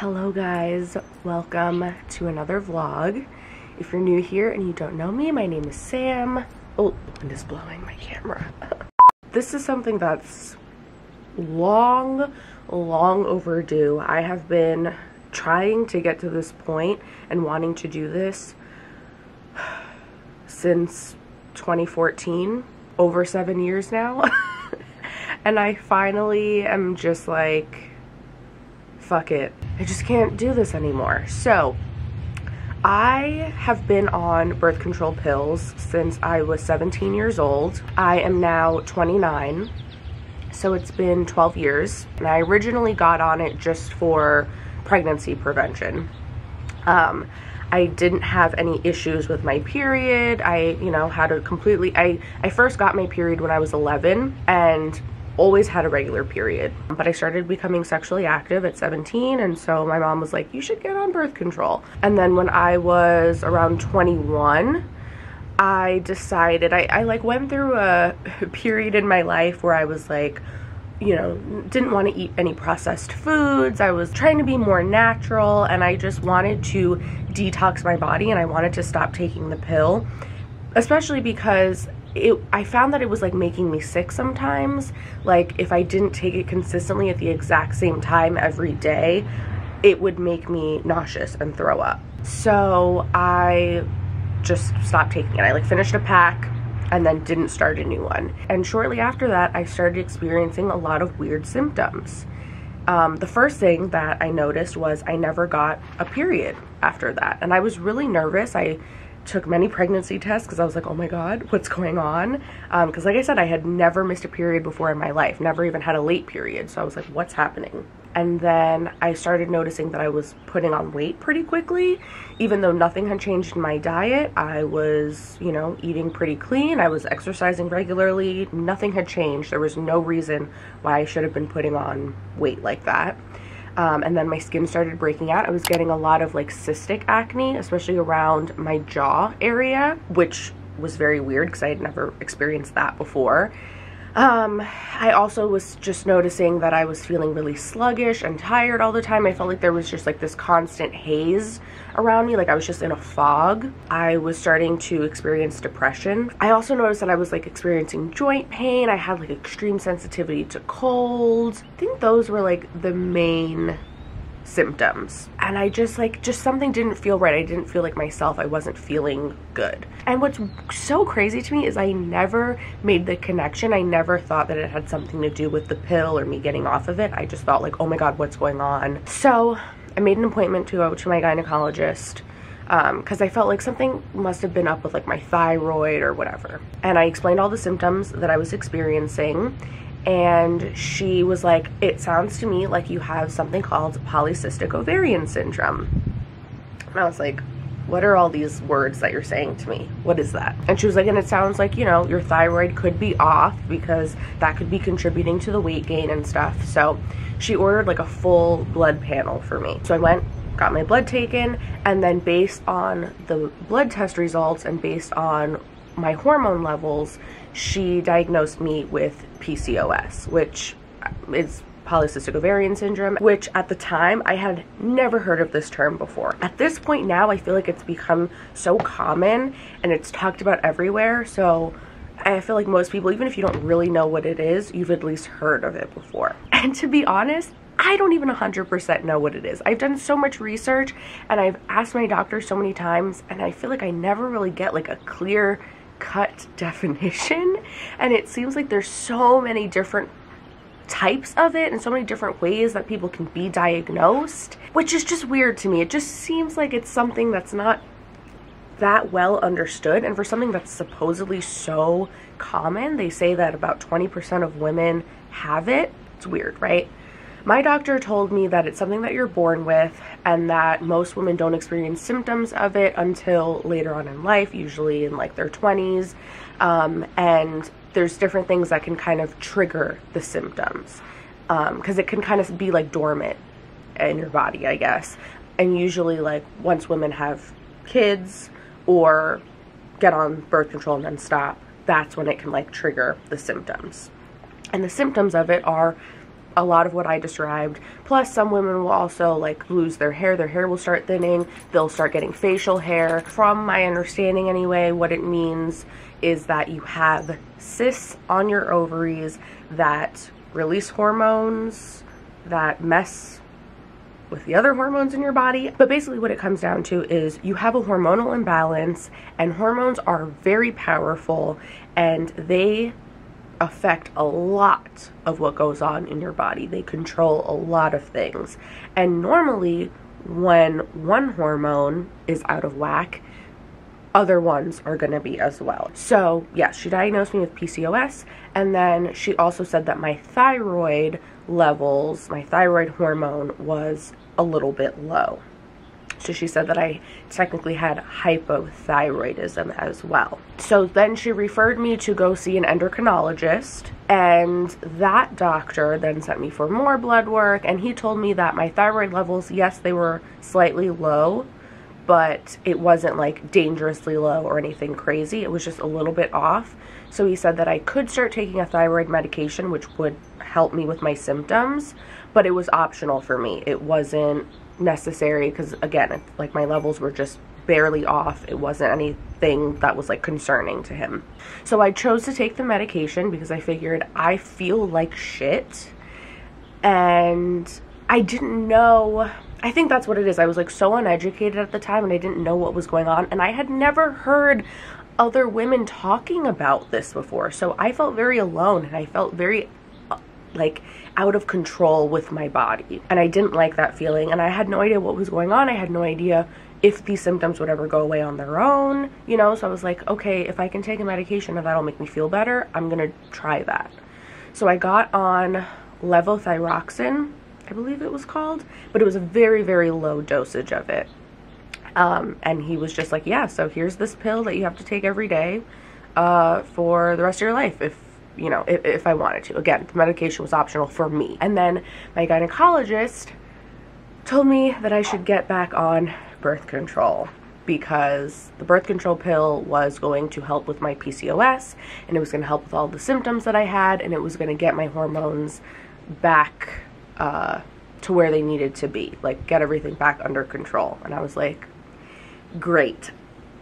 Hello guys, welcome to another vlog. If you're new here and you don't know me, my name is Sam. Oh, the wind is blowing my camera. this is something that's long, long overdue. I have been trying to get to this point and wanting to do this since 2014, over seven years now. and I finally am just like, fuck it. I just can't do this anymore. So, I have been on birth control pills since I was 17 years old. I am now 29, so it's been 12 years. And I originally got on it just for pregnancy prevention. Um, I didn't have any issues with my period. I, you know, had a completely, I, I first got my period when I was 11 and always had a regular period. But I started becoming sexually active at 17 and so my mom was like, you should get on birth control. And then when I was around 21, I decided, I, I like went through a period in my life where I was like, you know, didn't want to eat any processed foods. I was trying to be more natural and I just wanted to detox my body and I wanted to stop taking the pill, especially because it, I found that it was like making me sick sometimes. Like if I didn't take it consistently at the exact same time every day, it would make me nauseous and throw up. So I just stopped taking it. I like finished a pack and then didn't start a new one. And shortly after that, I started experiencing a lot of weird symptoms. Um, the first thing that I noticed was I never got a period after that. And I was really nervous. I took many pregnancy tests because I was like, oh my God, what's going on? Because, um, like I said, I had never missed a period before in my life, never even had a late period. So I was like, what's happening? And then I started noticing that I was putting on weight pretty quickly. Even though nothing had changed in my diet, I was, you know, eating pretty clean. I was exercising regularly. Nothing had changed. There was no reason why I should have been putting on weight like that. Um, and then my skin started breaking out. I was getting a lot of like cystic acne, especially around my jaw area, which was very weird because I had never experienced that before. Um, I also was just noticing that I was feeling really sluggish and tired all the time. I felt like there was just like this constant haze around me, like I was just in a fog. I was starting to experience depression. I also noticed that I was like experiencing joint pain. I had like extreme sensitivity to cold. I think those were like the main symptoms and I just like just something didn't feel right I didn't feel like myself I wasn't feeling good and what's so crazy to me is I never made the connection I never thought that it had something to do with the pill or me getting off of it I just thought like oh my god what's going on so I made an appointment to go to my gynecologist because um, I felt like something must have been up with like my thyroid or whatever. And I explained all the symptoms that I was experiencing and she was like, It sounds to me like you have something called polycystic ovarian syndrome. And I was like, What are all these words that you're saying to me? What is that? And she was like, And it sounds like, you know, your thyroid could be off because that could be contributing to the weight gain and stuff. So she ordered like a full blood panel for me. So I went, got my blood taken, and then based on the blood test results and based on my hormone levels, she diagnosed me with PCOS, which is polycystic ovarian syndrome, which at the time I had never heard of this term before. At this point now, I feel like it's become so common and it's talked about everywhere. So I feel like most people, even if you don't really know what it is, you've at least heard of it before. And to be honest, I don't even 100% know what it is. I've done so much research and I've asked my doctor so many times and I feel like I never really get like a clear cut definition and it seems like there's so many different types of it and so many different ways that people can be diagnosed which is just weird to me. It just seems like it's something that's not that well understood and for something that's supposedly so common they say that about 20% of women have it. It's weird right? My doctor told me that it's something that you're born with and that most women don't experience symptoms of it until later on in life, usually in like their 20s. Um, and there's different things that can kind of trigger the symptoms because um, it can kind of be like dormant in your body, I guess. And usually, like, once women have kids or get on birth control and then stop, that's when it can like trigger the symptoms. And the symptoms of it are a lot of what I described. Plus, some women will also like lose their hair. Their hair will start thinning. They'll start getting facial hair. From my understanding, anyway, what it means is that you have cysts on your ovaries that release hormones that mess with the other hormones in your body. But basically, what it comes down to is you have a hormonal imbalance, and hormones are very powerful and they affect a lot of what goes on in your body. They control a lot of things. And normally, when one hormone is out of whack, other ones are going to be as well. So, yes, she diagnosed me with PCOS, and then she also said that my thyroid levels, my thyroid hormone was a little bit low. So she said that I technically had hypothyroidism as well. So then she referred me to go see an endocrinologist, and that doctor then sent me for more blood work. And he told me that my thyroid levels, yes, they were slightly low, but it wasn't like dangerously low or anything crazy. It was just a little bit off. So he said that I could start taking a thyroid medication, which would help me with my symptoms, but it was optional for me. It wasn't necessary because, again, like my levels were just barely off. It wasn't anything that was like concerning to him. So I chose to take the medication because I figured I feel like shit. And I didn't know. I think that's what it is. I was like so uneducated at the time and I didn't know what was going on. And I had never heard other women talking about this before. So I felt very alone and I felt very uh, like out of control with my body. And I didn't like that feeling. And I had no idea what was going on. I had no idea if these symptoms would ever go away on their own, you know? So I was like, okay, if I can take a medication and that'll make me feel better, I'm gonna try that. So I got on levothyroxine, I believe it was called, but it was a very, very low dosage of it. Um, and he was just like, yeah, so here's this pill that you have to take every day uh, for the rest of your life if you know, if, if I wanted to. Again, the medication was optional for me. And then my gynecologist told me that I should get back on birth control because the birth control pill was going to help with my PCOS and it was going to help with all the symptoms that I had and it was going to get my hormones back uh, to where they needed to be, like get everything back under control. And I was like, great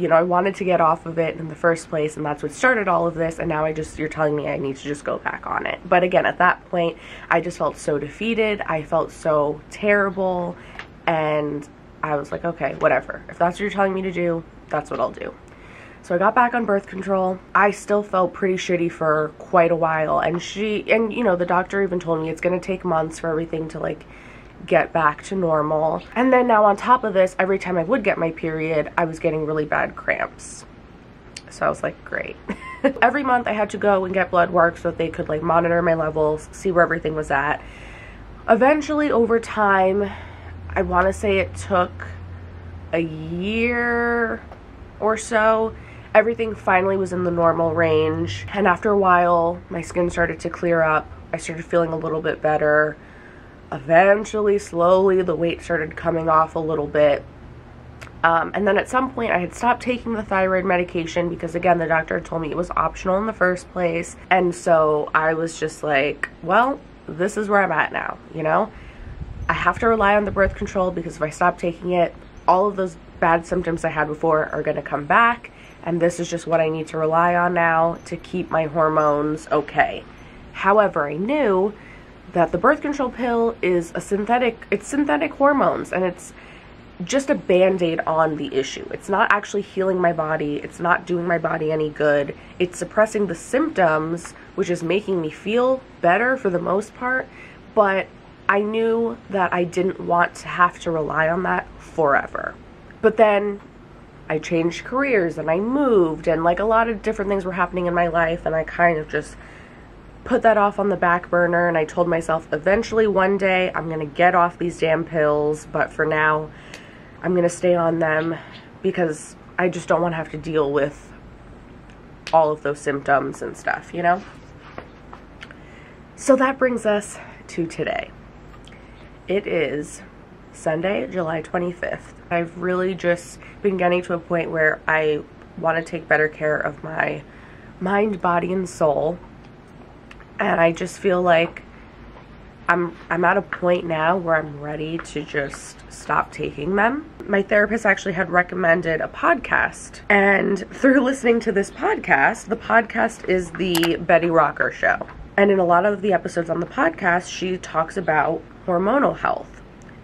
you know, I wanted to get off of it in the first place, and that's what started all of this. And now I just, you're telling me I need to just go back on it. But again, at that point, I just felt so defeated. I felt so terrible. And I was like, okay, whatever. If that's what you're telling me to do, that's what I'll do. So I got back on birth control. I still felt pretty shitty for quite a while. And she, and you know, the doctor even told me it's to take months for everything to like get back to normal. And then now on top of this, every time I would get my period, I was getting really bad cramps. So I was like, great. every month I had to go and get blood work so that they could like monitor my levels, see where everything was at. Eventually over time, I want to say it took a year or so, everything finally was in the normal range. And after a while, my skin started to clear up. I started feeling a little bit better eventually, slowly, the weight started coming off a little bit. Um, and then at some point, I had stopped taking the thyroid medication because, again, the doctor told me it was optional in the first place. And so I was just like, well, this is where I'm at now, you know? I have to rely on the birth control because if I stop taking it, all of those bad symptoms I had before are going to come back. And this is just what I need to rely on now to keep my hormones okay. However, I knew that the birth control pill is a synthetic it's synthetic hormones and it's just a band-aid on the issue. It's not actually healing my body. It's not doing my body any good. It's suppressing the symptoms, which is making me feel better for the most part, but I knew that I didn't want to have to rely on that forever. But then I changed careers and I moved and like a lot of different things were happening in my life and I kind of just put that off on the back burner and I told myself eventually one day I'm to get off these damn pills, but for now I'm to stay on them because I just don't want to have to deal with all of those symptoms and stuff, you know? So that brings us to today. It is Sunday, July 25th. I've really just been getting to a point where I want to take better care of my mind, body, and soul and I just feel like I'm I'm at a point now where I'm ready to just stop taking them. My therapist actually had recommended a podcast, and through listening to this podcast, the podcast is the Betty Rocker show. And in a lot of the episodes on the podcast, she talks about hormonal health.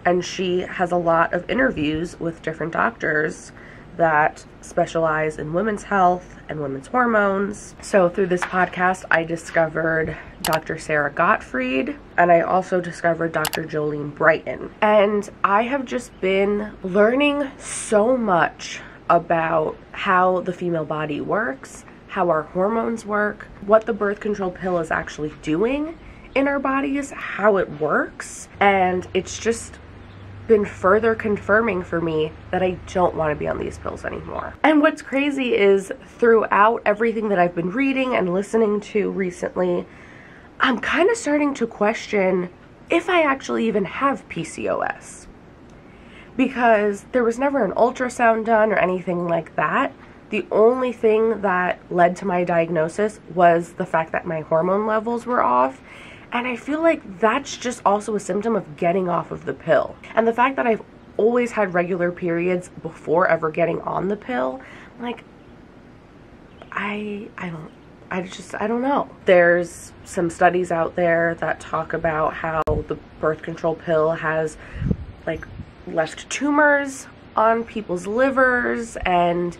And she has a lot of interviews with different doctors that specialize in women's health and women's hormones. So, through this podcast, I discovered Dr. Sara Gottfried and I also discovered Dr. Jolene Brighten. And I have just been learning so much about how the female body works, how our hormones work, what the birth control pill is actually doing in our bodies, how it works, and it's just been further confirming for me that I don't want to be on these pills anymore. And what's crazy is throughout everything that I've been reading and listening to recently, I'm kind of starting to question if I actually even have PCOS. Because there was never an ultrasound done or anything like that. The only thing that led to my diagnosis was the fact that my hormone levels were off and I feel like that's just also a symptom of getting off of the pill. And the fact that I've always had regular periods before ever getting on the pill, like I I don't I just I don't know. There's some studies out there that talk about how the birth control pill has like left tumors on people's livers and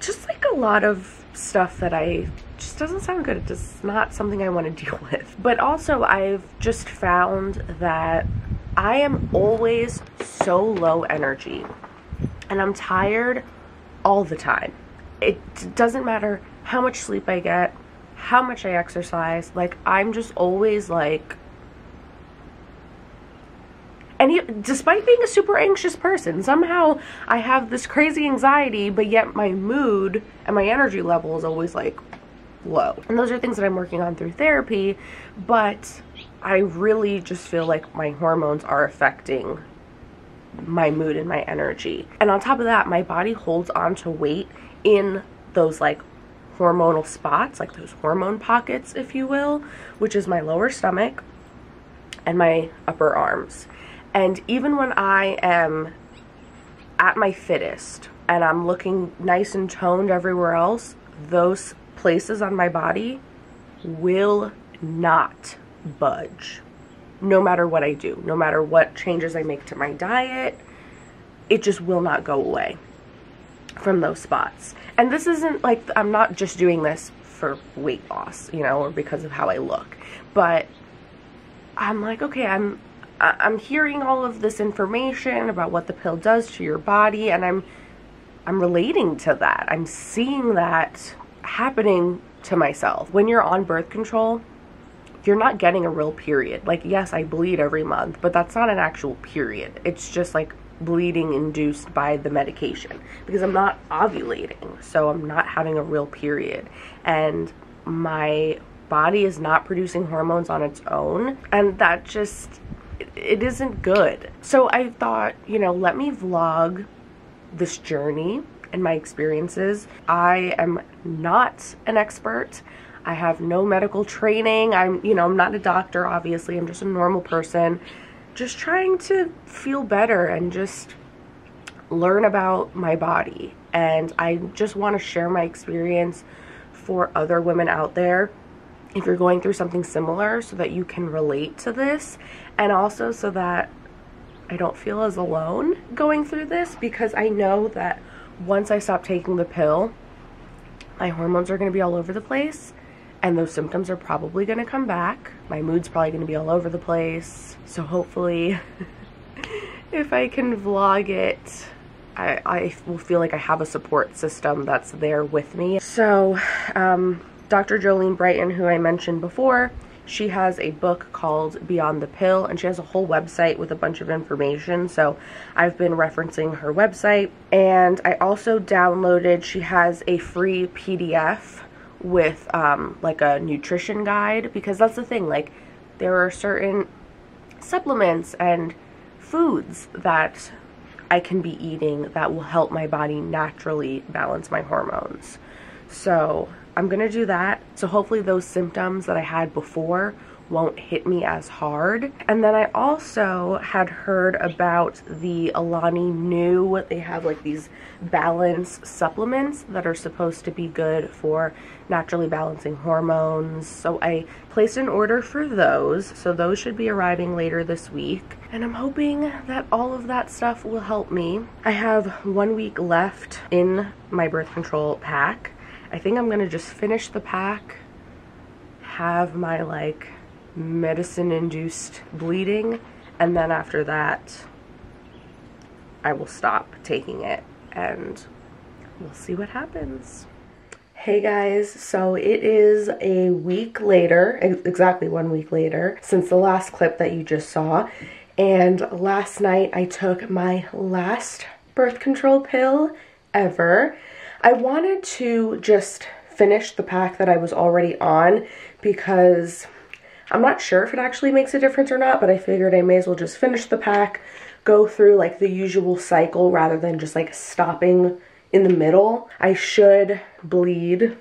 just like a lot of stuff that I just doesn't sound good. It's just not something I want to deal with. But also, I've just found that I am always so low energy and I'm tired all the time. It doesn't matter how much sleep I get, how much I exercise, like, I'm just always like. And he, despite being a super anxious person, somehow I have this crazy anxiety, but yet my mood and my energy level is always like low. And those are things that I'm working on through therapy, but I really just feel like my hormones are affecting my mood and my energy. And on top of that, my body holds on to weight in those like hormonal spots, like those hormone pockets, if you will, which is my lower stomach and my upper arms. And even when I am at my fittest and I'm looking nice and toned everywhere else, those places on my body will not budge no matter what I do, no matter what changes I make to my diet, it just will not go away from those spots. And this isn't like I'm not just doing this for weight loss, you know, or because of how I look, but I'm like, okay, I'm I'm hearing all of this information about what the pill does to your body and I'm I'm relating to that. I'm seeing that happening to myself. When you're on birth control, you're not getting a real period. Like, yes, I bleed every month, but that's not an actual period. It's just like bleeding induced by the medication because I'm not ovulating, so I'm not having a real period. And my body is not producing hormones on its own, and that just it isn't good. So I thought, you know, let me vlog this journey and my experiences. I am not an expert. I have no medical training. I'm, you know, I'm not a doctor, obviously. I'm just a normal person just trying to feel better and just learn about my body. And I just want to share my experience for other women out there if you're going through something similar so that you can relate to this and also so that I don't feel as alone going through this because I know that once I stop taking the pill, my hormones are going to be all over the place and those symptoms are probably going to come back. My mood's probably going to be all over the place. So hopefully, if I can vlog it, I, I will feel like I have a support system that's there with me. So, um, Dr. Jolene Brighten, who I mentioned before, she has a book called Beyond the Pill, and she has a whole website with a bunch of information. So I've been referencing her website. And I also downloaded, she has a free PDF with um, like a nutrition guide because that's the thing. Like, there are certain supplements and foods that I can be eating that will help my body naturally balance my hormones. So I'm gonna do that. So hopefully those symptoms that I had before won't hit me as hard. And then I also had heard about the Alani Nu. They have like these balance supplements that are supposed to be good for naturally balancing hormones. So I placed an order for those. So those should be arriving later this week. And I'm hoping that all of that stuff will help me. I have one week left in my birth control pack. I think I'm gonna just finish the pack, have my like medicine induced bleeding, and then after that, I will stop taking it and we'll see what happens. Hey guys, so it is a week later, exactly one week later, since the last clip that you just saw. And last night I took my last birth control pill ever. I wanted to just finish the pack that I was already on because I'm not sure if it actually makes a difference or not, but I figured I may as well just finish the pack, go through like the usual cycle rather than just like stopping in the middle. I should bleed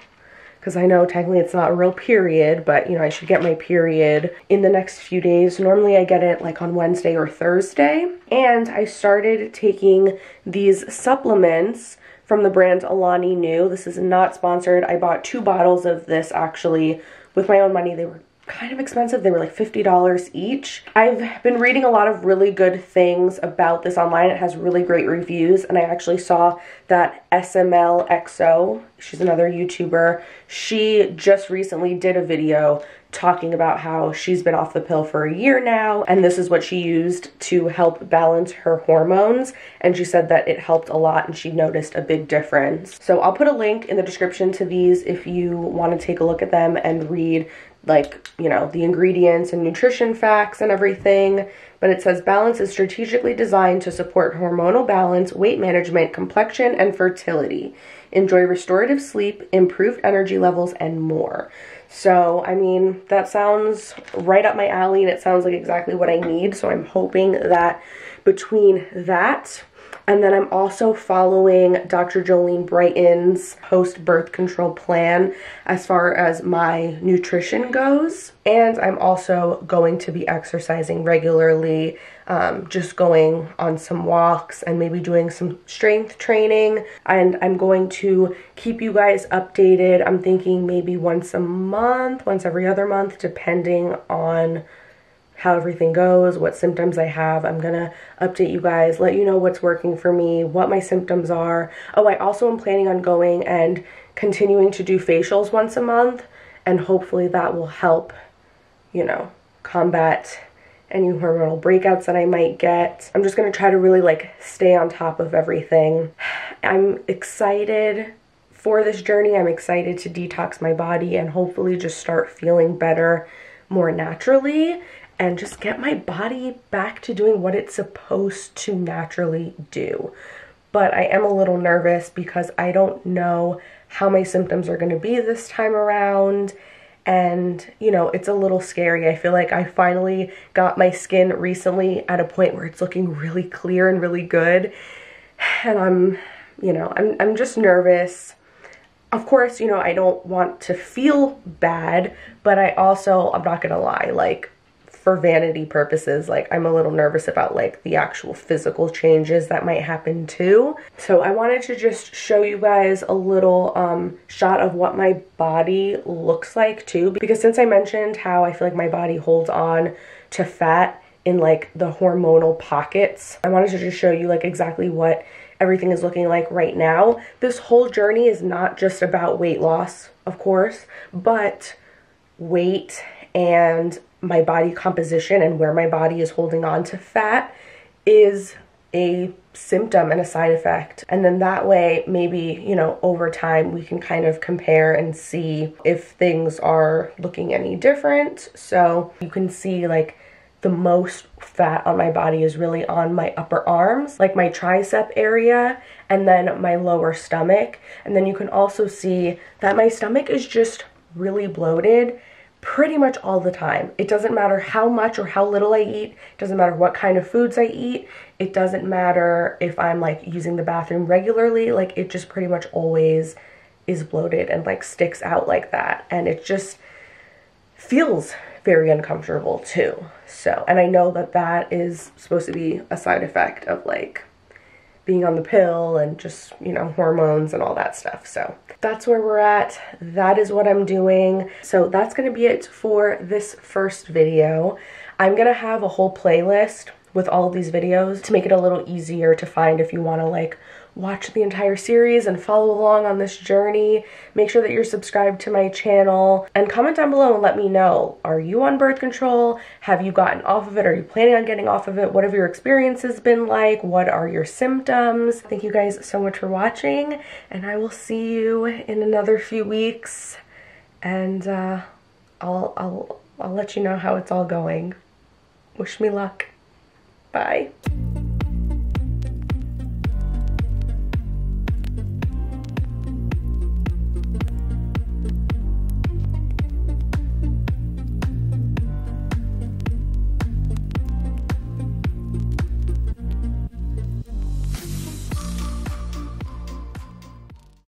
because I know technically it's not a real period, but you know, I should get my period in the next few days. Normally I get it like on Wednesday or Thursday. And I started taking these supplements from the brand Alani Nu. This is not sponsored. I bought two bottles of this actually with my own money. They were kind of expensive. They were like $50 each. I've been reading a lot of really good things about this online. It has really great reviews and I actually saw that SMLXO, she's another YouTuber, she just recently did a video talking about how she's been off the pill for a year now and this is what she used to help balance her hormones and she said that it helped a lot and she noticed a big difference. So I'll put a link in the description to these if you want to take a look at them and read like, you know, the ingredients and nutrition facts and everything. But it says balance is strategically designed to support hormonal balance, weight management, complexion, and fertility. Enjoy restorative sleep, improved energy levels, and more. So, I mean, that sounds right up my alley and it sounds like exactly what I need. So, I'm hoping that between that and then I'm also following Dr. Jolene Brighten's post birth control plan as far as my nutrition goes. And I'm also going to be exercising regularly, um, just going on some walks and maybe doing some strength training. And I'm going to keep you guys updated. I'm thinking maybe once a month, once every other month, depending on how everything goes, what symptoms I have. I'm gonna update you guys, let you know what's working for me, what my symptoms are. Oh, I also am planning on going and continuing to do facials once a month, and hopefully that will help, you know, combat any hormonal breakouts that I might get. I'm just gonna try to really like stay on top of everything. I'm excited for this journey. I'm excited to detox my body and hopefully just start feeling better more naturally and just get my body back to doing what it's supposed to naturally do. But I am a little nervous because I don't know how my symptoms are going to be this time around. And, you know, it's a little scary. I feel like I finally got my skin recently at a point where it's looking really clear and really good. And I'm, you know, I'm, I'm just nervous. Of course, you know, I don't want to feel bad, but I also, I'm not to lie, like, for vanity purposes, like I'm a little nervous about like the actual physical changes that might happen too. So I wanted to just show you guys a little um, shot of what my body looks like too. Because since I mentioned how I feel like my body holds on to fat in like the hormonal pockets, I wanted to just show you like exactly what everything is looking like right now. This whole journey is not just about weight loss, of course, but weight and my body composition and where my body is holding on to fat is a symptom and a side effect. And then that way, maybe, you know, over time, we can kind of compare and see if things are looking any different. So you can see like the most fat on my body is really on my upper arms, like my tricep area, and then my lower stomach. And then you can also see that my stomach is just really bloated pretty much all the time. It doesn't matter how much or how little I eat. It doesn't matter what kind of foods I eat. It doesn't matter if I'm like using the bathroom regularly. Like it just pretty much always is bloated and like sticks out like that. And it just feels very uncomfortable too. So, and I know that that is supposed to be a side effect of like being on the pill and just, you know, hormones and all that stuff. So that's where we're at. That is what I'm doing. So that's going to be it for this first video. I'm going to have a whole playlist with all of these videos to make it a little easier to find if you want to like watch the entire series and follow along on this journey. Make sure that you're subscribed to my channel and comment down below and let me know. Are you on birth control? Have you gotten off of it? Are you planning on getting off of it? What have your experiences been like? What are your symptoms? Thank you guys so much for watching and I will see you in another few weeks and uh, I'll, I'll, I'll let you know how it's all going. Wish me luck. Bye.